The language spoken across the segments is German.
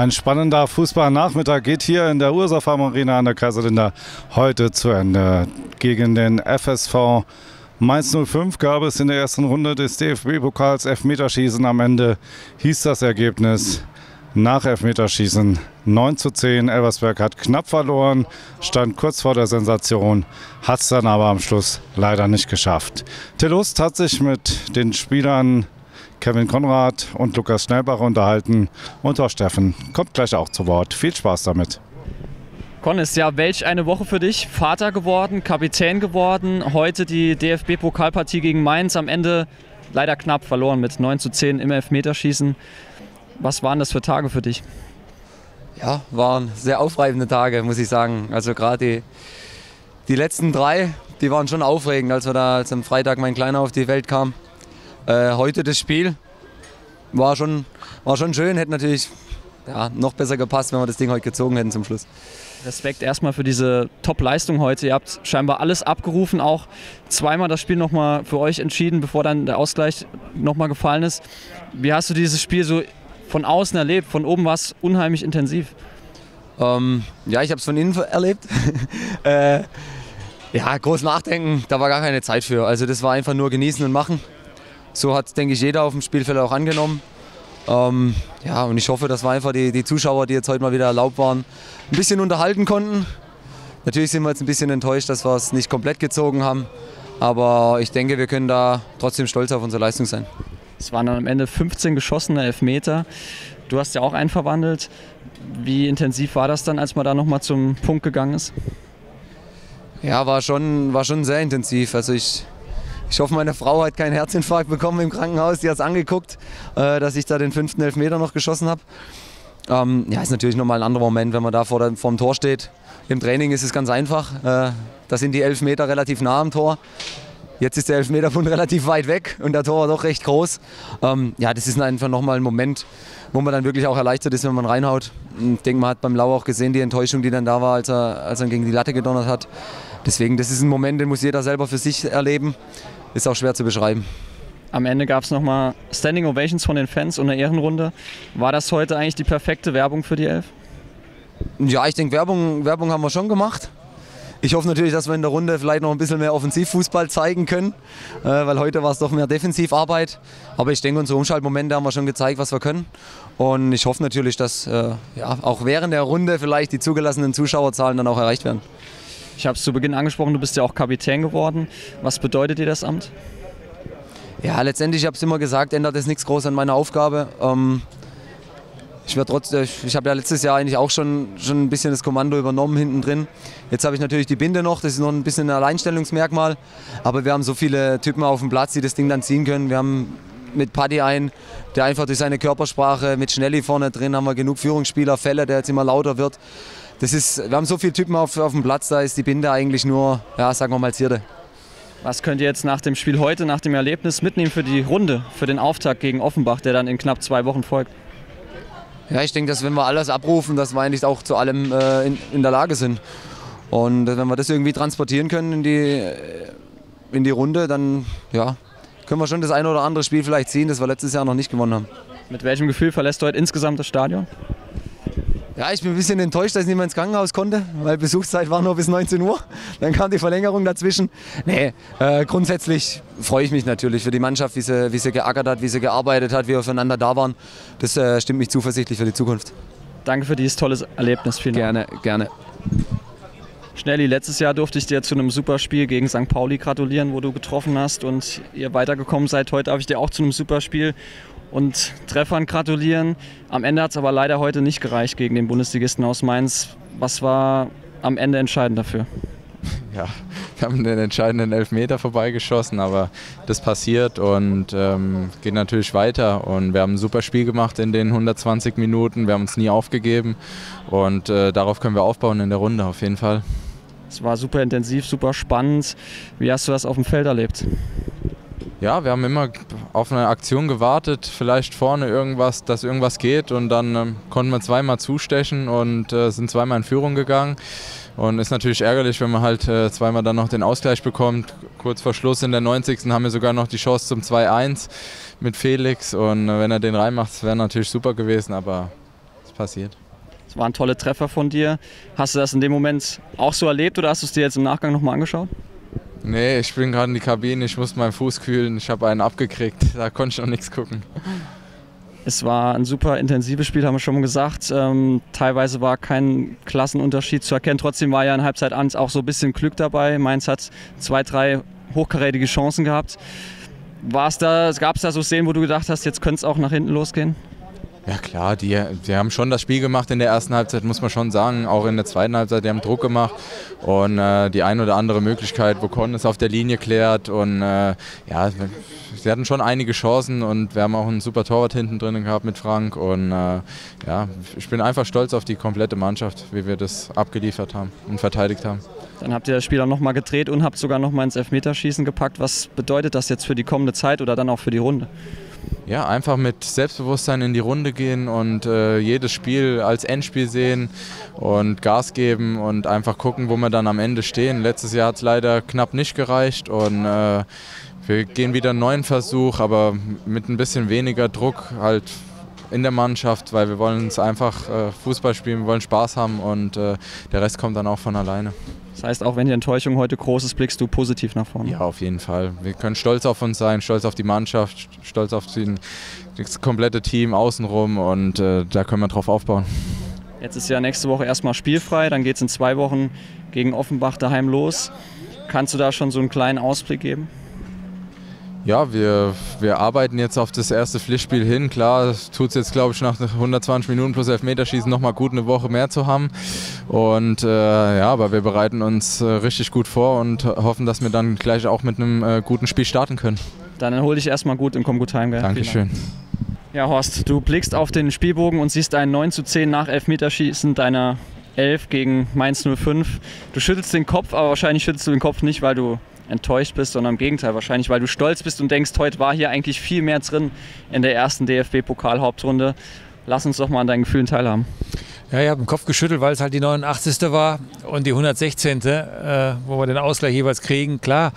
Ein spannender Fußballnachmittag geht hier in der Ursafarm Arena an der Kaiserlinder heute zu Ende. Gegen den FSV Mainz 05 gab es in der ersten Runde des DFB-Pokals Elfmeterschießen. Am Ende hieß das Ergebnis nach Elfmeterschießen 9 zu 10. Elversberg hat knapp verloren, stand kurz vor der Sensation, hat es dann aber am Schluss leider nicht geschafft. Tellust hat sich mit den Spielern Kevin Konrad und Lukas Schnellbach unterhalten. Und auch Steffen kommt gleich auch zu Wort. Viel Spaß damit. Con ist ja welch eine Woche für dich. Vater geworden, Kapitän geworden. Heute die DFB-Pokalpartie gegen Mainz. Am Ende leider knapp verloren mit 9 zu 10 im Elfmeterschießen. Was waren das für Tage für dich? Ja, waren sehr aufreibende Tage, muss ich sagen. Also gerade die, die letzten drei, die waren schon aufregend, als wir da als am Freitag mein Kleiner auf die Welt kam. Äh, heute das Spiel war schon, war schon schön, hätte natürlich ja, noch besser gepasst, wenn wir das Ding heute gezogen hätten zum Schluss. Respekt erstmal für diese Top-Leistung heute. Ihr habt scheinbar alles abgerufen, auch zweimal das Spiel nochmal für euch entschieden, bevor dann der Ausgleich nochmal gefallen ist. Wie hast du dieses Spiel so von außen erlebt? Von oben war es unheimlich intensiv. Ähm, ja, ich habe es von innen erlebt. äh, ja, groß nachdenken, da war gar keine Zeit für. Also das war einfach nur genießen und machen. So hat, denke ich, jeder auf dem Spielfeld auch angenommen. Ähm, ja, und ich hoffe, dass wir einfach die, die Zuschauer, die jetzt heute mal wieder erlaubt waren, ein bisschen unterhalten konnten. Natürlich sind wir jetzt ein bisschen enttäuscht, dass wir es nicht komplett gezogen haben. Aber ich denke, wir können da trotzdem stolz auf unsere Leistung sein. Es waren dann am Ende 15 geschossene Elfmeter. Du hast ja auch einen verwandelt. Wie intensiv war das dann, als man da nochmal zum Punkt gegangen ist? Ja, war schon, war schon sehr intensiv. Also ich, ich hoffe, meine Frau hat keinen Herzinfarkt bekommen im Krankenhaus. Die hat es angeguckt, äh, dass ich da den fünften Elfmeter noch geschossen habe. Ähm, ja, ist natürlich nochmal ein anderer Moment, wenn man da vor, der, vor dem Tor steht. Im Training ist es ganz einfach. Äh, da sind die Elfmeter relativ nah am Tor. Jetzt ist der Elfmeterpunkt relativ weit weg und der Tor war doch recht groß. Ähm, ja, das ist einfach nochmal ein Moment, wo man dann wirklich auch erleichtert ist, wenn man reinhaut. Ich denke, man hat beim Lau auch gesehen, die Enttäuschung, die dann da war, als er, als er gegen die Latte gedonnert hat. Deswegen, das ist ein Moment, den muss jeder selber für sich erleben ist auch schwer zu beschreiben. Am Ende gab es nochmal Standing Ovations von den Fans und eine Ehrenrunde. War das heute eigentlich die perfekte Werbung für die Elf? Ja, ich denke, Werbung, Werbung haben wir schon gemacht. Ich hoffe natürlich, dass wir in der Runde vielleicht noch ein bisschen mehr Offensivfußball zeigen können, äh, weil heute war es doch mehr Defensivarbeit. Aber ich denke, unsere Umschaltmomente haben wir schon gezeigt, was wir können. Und ich hoffe natürlich, dass äh, ja, auch während der Runde vielleicht die zugelassenen Zuschauerzahlen dann auch erreicht werden. Ich habe es zu Beginn angesprochen, du bist ja auch Kapitän geworden. Was bedeutet dir das Amt? Ja, letztendlich, ich habe es immer gesagt, ändert es nichts groß an meiner Aufgabe. Ähm, ich, ich habe ja letztes Jahr eigentlich auch schon, schon ein bisschen das Kommando übernommen hinten drin. Jetzt habe ich natürlich die Binde noch, das ist noch ein bisschen ein Alleinstellungsmerkmal. Aber wir haben so viele Typen auf dem Platz, die das Ding dann ziehen können. Wir haben mit Paddy einen, der einfach durch seine Körpersprache, mit Schnelli vorne drin haben wir genug Führungsspieler, Fälle, der jetzt immer lauter wird das ist, wir haben so viele Typen auf, auf dem Platz, da ist die Binde eigentlich nur, ja, sagen wir mal, Zierde. Was könnt ihr jetzt nach dem Spiel heute, nach dem Erlebnis mitnehmen für die Runde, für den Auftakt gegen Offenbach, der dann in knapp zwei Wochen folgt? Ja, ich denke, dass wenn wir alles abrufen, dass wir eigentlich auch zu allem äh, in, in, der Lage sind. Und wenn wir das irgendwie transportieren können in die, äh, in die Runde, dann ja, können wir schon das eine oder andere Spiel vielleicht ziehen, das wir letztes Jahr noch nicht gewonnen haben. Mit welchem Gefühl verlässt du heute insgesamt das Stadion? Ja, ich bin ein bisschen enttäuscht, dass ich mehr ins Krankenhaus konnte, weil Besuchszeit war nur bis 19 Uhr. Dann kam die Verlängerung dazwischen. Nee, äh, grundsätzlich freue ich mich natürlich für die Mannschaft, wie sie, wie sie geackert hat, wie sie gearbeitet hat, wie wir füreinander da waren. Das äh, stimmt mich zuversichtlich für die Zukunft. Danke für dieses tolle Erlebnis. Vielen gerne, gerne. Schnelli, letztes Jahr durfte ich dir zu einem super Spiel gegen St. Pauli gratulieren, wo du getroffen hast und ihr weitergekommen seid. Heute darf ich dir auch zu einem super Spiel und Treffern gratulieren. Am Ende hat es aber leider heute nicht gereicht gegen den Bundesligisten aus Mainz. Was war am Ende entscheidend dafür? Ja, wir haben den entscheidenden Elfmeter vorbeigeschossen, aber das passiert und ähm, geht natürlich weiter. Und wir haben ein super Spiel gemacht in den 120 Minuten. Wir haben uns nie aufgegeben und äh, darauf können wir aufbauen in der Runde auf jeden Fall. Es war super intensiv, super spannend. Wie hast du das auf dem Feld erlebt? ja, wir haben immer auf eine Aktion gewartet, vielleicht vorne irgendwas, dass irgendwas geht und dann ähm, konnten wir zweimal zustechen und äh, sind zweimal in Führung gegangen. Und ist natürlich ärgerlich, wenn man halt äh, zweimal dann noch den Ausgleich bekommt. Kurz vor Schluss in der 90. haben wir sogar noch die Chance zum 2-1 mit Felix und äh, wenn er den reinmacht, wäre natürlich super gewesen, aber Das passiert. Es waren tolle Treffer von dir. Hast du das in dem Moment auch so erlebt oder hast du es dir jetzt im Nachgang nochmal angeschaut? Nee, ich bin gerade in die Kabine, ich muss meinen Fuß kühlen, ich habe einen abgekriegt, da konnte ich noch nichts gucken. Es war ein super intensives Spiel, haben wir schon gesagt. Ähm, teilweise war kein Klassenunterschied zu erkennen. Trotzdem war ja in Halbzeit 1 auch so ein bisschen Glück dabei. Mainz hat zwei, drei hochkarätige Chancen gehabt. gab es da so Szenen, wo du gedacht hast, jetzt könnte es auch nach hinten losgehen? Ja klar, die, die haben schon das Spiel gemacht in der ersten Halbzeit, muss man schon sagen. Auch in der zweiten Halbzeit, die haben Druck gemacht. Und äh, die eine oder andere Möglichkeit, wo Con es auf der Linie klärt. Und äh, ja, sie hatten schon einige Chancen und wir haben auch einen super Torwart hinten drin gehabt mit Frank. Und äh, ja, ich bin einfach stolz auf die komplette Mannschaft, wie wir das abgeliefert haben und verteidigt haben. Dann habt ihr das Spiel auch nochmal gedreht und habt sogar nochmal ins Elfmeterschießen gepackt. Was bedeutet das jetzt für die kommende Zeit oder dann auch für die Runde? Ja, einfach mit Selbstbewusstsein in die Runde gehen und äh, jedes Spiel als Endspiel sehen und Gas geben und einfach gucken, wo wir dann am Ende stehen. Letztes Jahr hat es leider knapp nicht gereicht und äh, wir gehen wieder einen neuen Versuch, aber mit ein bisschen weniger Druck halt in der Mannschaft, weil wir wollen es einfach äh, Fußball spielen, wir wollen Spaß haben und äh, der Rest kommt dann auch von alleine. Das heißt, auch wenn die Enttäuschung heute groß ist, blickst du positiv nach vorne. Ja, auf jeden Fall. Wir können stolz auf uns sein, stolz auf die Mannschaft, stolz auf den, das komplette Team außenrum und äh, da können wir drauf aufbauen. Jetzt ist ja nächste Woche erstmal spielfrei, dann geht es in zwei Wochen gegen Offenbach daheim los. Kannst du da schon so einen kleinen Ausblick geben? Ja, wir, wir arbeiten jetzt auf das erste Pflichtspiel hin. Klar, tut es jetzt, glaube ich, nach 120 Minuten plus Elfmeterschießen nochmal gut eine Woche mehr zu haben. Und äh, ja, aber wir bereiten uns äh, richtig gut vor und hoffen, dass wir dann gleich auch mit einem äh, guten Spiel starten können. Dann hol dich erstmal gut und komm gut heim. Gell? Dankeschön. Ja, Horst, du blickst auf den Spielbogen und siehst ein 9 zu 10 nach Elfmeterschießen deiner 11 gegen Mainz 05. Du schüttelst den Kopf, aber wahrscheinlich schüttelst du den Kopf nicht, weil du enttäuscht bist, sondern im Gegenteil wahrscheinlich, weil du stolz bist und denkst, heute war hier eigentlich viel mehr drin in der ersten DFB-Pokal-Hauptrunde. Lass uns doch mal an deinen Gefühlen teilhaben. Ja, ich habe den Kopf geschüttelt, weil es halt die 89. war und die 116., äh, wo wir den Ausgleich jeweils kriegen. Klar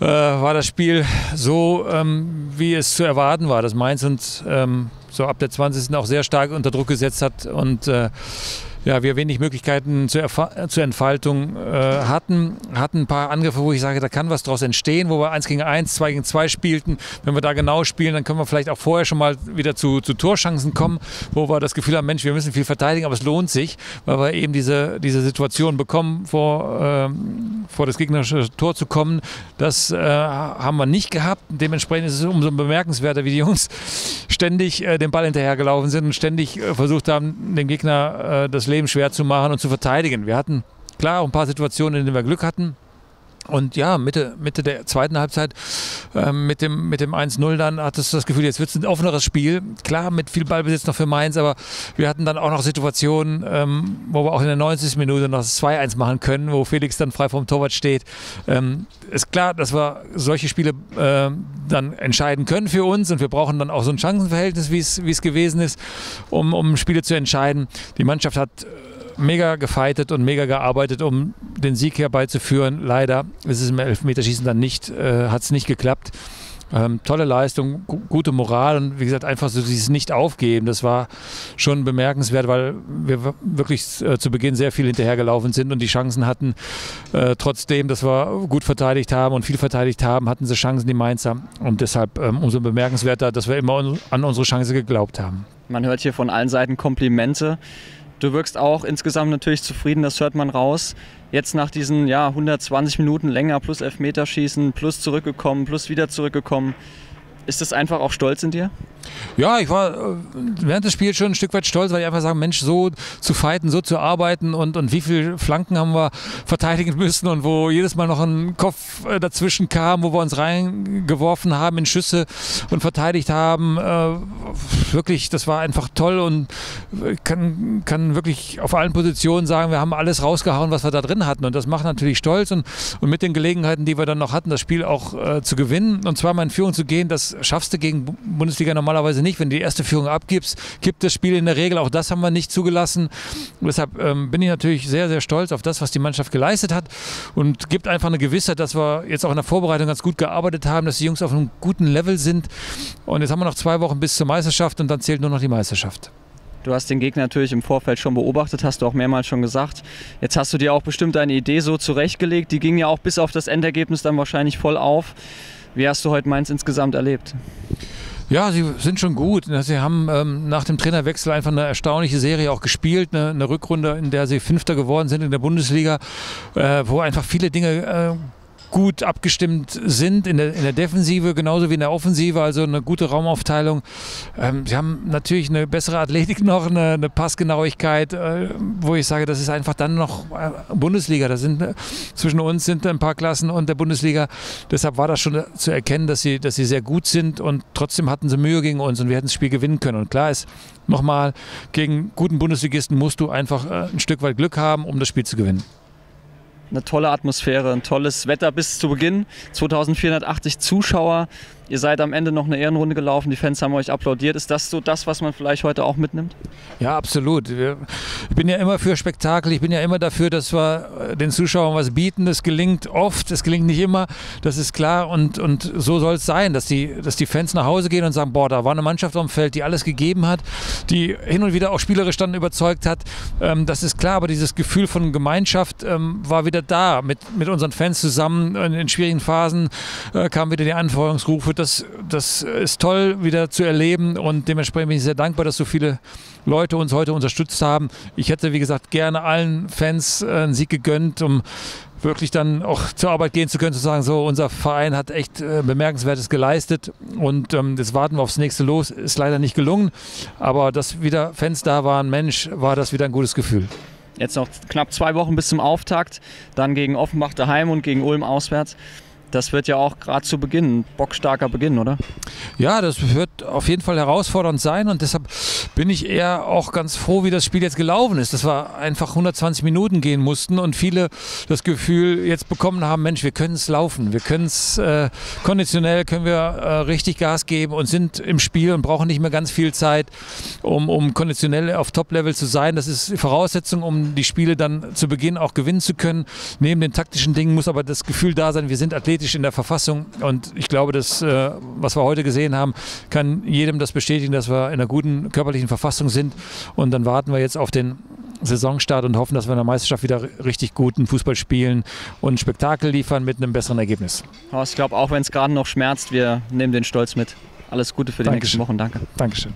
äh, war das Spiel so, ähm, wie es zu erwarten war, dass Mainz uns ähm, so ab der 20. auch sehr stark unter Druck gesetzt hat und äh, ja, wir wenig Möglichkeiten zur, zur Entfaltung äh, hatten. Hatten ein paar Angriffe, wo ich sage, da kann was draus entstehen, wo wir 1 gegen 1, 2 gegen 2 spielten. Wenn wir da genau spielen, dann können wir vielleicht auch vorher schon mal wieder zu, zu Torchancen kommen, wo wir das Gefühl haben, Mensch, wir müssen viel verteidigen, aber es lohnt sich, weil wir eben diese, diese Situation bekommen, vor, äh, vor das gegnerische Tor zu kommen. Das äh, haben wir nicht gehabt. Dementsprechend ist es umso bemerkenswerter, wie die Jungs ständig äh, den Ball hinterhergelaufen sind und ständig äh, versucht haben, dem Gegner äh, das Leben schwer zu machen und zu verteidigen. Wir hatten klar auch ein paar Situationen, in denen wir Glück hatten. Und ja, Mitte, Mitte der zweiten Halbzeit ähm, mit dem, mit dem 1-0 dann hattest du das Gefühl, jetzt wird es ein offeneres Spiel. Klar, mit viel Ballbesitz noch für Mainz, aber wir hatten dann auch noch Situationen, ähm, wo wir auch in der 90. Minute noch das 2-1 machen können, wo Felix dann frei vom Torwart steht. Ähm, ist klar, dass wir solche Spiele äh, dann entscheiden können für uns und wir brauchen dann auch so ein Chancenverhältnis, wie es gewesen ist, um, um Spiele zu entscheiden. Die Mannschaft hat mega gefeitet und mega gearbeitet, um den Sieg herbeizuführen. Leider ist es im Elfmeterschießen dann nicht, äh, hat es nicht geklappt. Ähm, tolle Leistung, gute Moral und wie gesagt, einfach so dieses Nicht-Aufgeben, das war schon bemerkenswert, weil wir wirklich äh, zu Beginn sehr viel hinterhergelaufen sind und die Chancen hatten. Äh, trotzdem, dass wir gut verteidigt haben und viel verteidigt haben, hatten sie Chancen, die Mainzer. Und deshalb ähm, umso bemerkenswerter, dass wir immer an unsere Chance geglaubt haben. Man hört hier von allen Seiten Komplimente. Du wirkst auch insgesamt natürlich zufrieden, das hört man raus. Jetzt nach diesen ja, 120 Minuten länger plus Elfmeterschießen, plus zurückgekommen, plus wieder zurückgekommen. Ist das einfach auch stolz in dir? Ja, ich war äh, während des Spiels schon ein Stück weit stolz, weil ich einfach sage, Mensch, so zu fighten, so zu arbeiten und, und wie viele Flanken haben wir verteidigen müssen und wo jedes Mal noch ein Kopf äh, dazwischen kam, wo wir uns reingeworfen haben in Schüsse und verteidigt haben. Äh, wirklich, das war einfach toll und kann, kann wirklich auf allen Positionen sagen, wir haben alles rausgehauen, was wir da drin hatten und das macht natürlich stolz und, und mit den Gelegenheiten, die wir dann noch hatten, das Spiel auch zu gewinnen und zweimal in Führung zu gehen, das schaffst du gegen Bundesliga normal normalerweise nicht. Wenn du die erste Führung abgibst, gibt das Spiel in der Regel. Auch das haben wir nicht zugelassen. Deshalb ähm, bin ich natürlich sehr, sehr stolz auf das, was die Mannschaft geleistet hat und gibt einfach eine Gewissheit, dass wir jetzt auch in der Vorbereitung ganz gut gearbeitet haben, dass die Jungs auf einem guten Level sind. Und jetzt haben wir noch zwei Wochen bis zur Meisterschaft und dann zählt nur noch die Meisterschaft. Du hast den Gegner natürlich im Vorfeld schon beobachtet, hast du auch mehrmals schon gesagt. Jetzt hast du dir auch bestimmt deine Idee so zurechtgelegt. Die ging ja auch bis auf das Endergebnis dann wahrscheinlich voll auf. Wie hast du heute Mainz insgesamt erlebt? Ja, sie sind schon gut. Sie haben ähm, nach dem Trainerwechsel einfach eine erstaunliche Serie auch gespielt. Eine, eine Rückrunde, in der sie Fünfter geworden sind in der Bundesliga, äh, wo einfach viele Dinge äh, gut abgestimmt sind in der, in der Defensive genauso wie in der Offensive, also eine gute Raumaufteilung. Ähm, sie haben natürlich eine bessere Athletik noch, eine, eine Passgenauigkeit, äh, wo ich sage, das ist einfach dann noch äh, Bundesliga. Da sind zwischen uns sind ein paar Klassen und der Bundesliga. Deshalb war das schon zu erkennen, dass sie, dass sie sehr gut sind und trotzdem hatten sie Mühe gegen uns und wir hätten das Spiel gewinnen können. Und klar ist, nochmal, gegen guten Bundesligisten musst du einfach äh, ein Stück weit Glück haben, um das Spiel zu gewinnen eine tolle Atmosphäre, ein tolles Wetter bis zu Beginn. 2480 Zuschauer. Ihr seid am Ende noch eine Ehrenrunde gelaufen, die Fans haben euch applaudiert. Ist das so das, was man vielleicht heute auch mitnimmt? Ja, absolut. Ich bin ja immer für Spektakel, ich bin ja immer dafür, dass wir den Zuschauern was bieten. Es gelingt oft, es gelingt nicht immer, das ist klar. Und, und so soll es sein, dass die, dass die Fans nach Hause gehen und sagen, boah, da war eine Mannschaft dem Feld, die alles gegeben hat, die hin und wieder auch spielerisch dann überzeugt hat. Ähm, das ist klar, aber dieses Gefühl von Gemeinschaft ähm, war wieder da, mit, mit unseren Fans zusammen. In schwierigen Phasen äh, kamen wieder die Anfeuerungsrufe das, das ist toll wieder zu erleben und dementsprechend bin ich sehr dankbar, dass so viele Leute uns heute unterstützt haben. Ich hätte, wie gesagt, gerne allen Fans äh, einen Sieg gegönnt, um wirklich dann auch zur Arbeit gehen zu können, zu sagen, so, unser Verein hat echt äh, Bemerkenswertes geleistet und ähm, jetzt warten wir aufs nächste Los. Ist leider nicht gelungen, aber dass wieder Fans da waren, Mensch, war das wieder ein gutes Gefühl. Jetzt noch knapp zwei Wochen bis zum Auftakt, dann gegen Offenbach daheim und gegen Ulm auswärts das wird ja auch gerade zu Beginn ein bockstarker Beginn, oder? Ja, das wird auf jeden Fall herausfordernd sein und deshalb bin ich eher auch ganz froh, wie das Spiel jetzt gelaufen ist. Dass wir einfach 120 Minuten gehen mussten und viele das Gefühl jetzt bekommen haben, Mensch, wir können es laufen, wir können es äh, konditionell, können wir äh, richtig Gas geben und sind im Spiel und brauchen nicht mehr ganz viel Zeit, um, um konditionell auf Top-Level zu sein. Das ist Voraussetzung, um die Spiele dann zu Beginn auch gewinnen zu können. Neben den taktischen Dingen muss aber das Gefühl da sein, wir sind athletisch politisch in der Verfassung. Und ich glaube, das, äh, was wir heute gesehen haben, kann jedem das bestätigen, dass wir in einer guten körperlichen Verfassung sind. Und dann warten wir jetzt auf den Saisonstart und hoffen, dass wir in der Meisterschaft wieder richtig guten Fußball spielen und Spektakel liefern mit einem besseren Ergebnis. Ich glaube, auch wenn es gerade noch schmerzt, wir nehmen den Stolz mit. Alles Gute für die Dankeschön. nächsten Wochen. Danke. Dankeschön.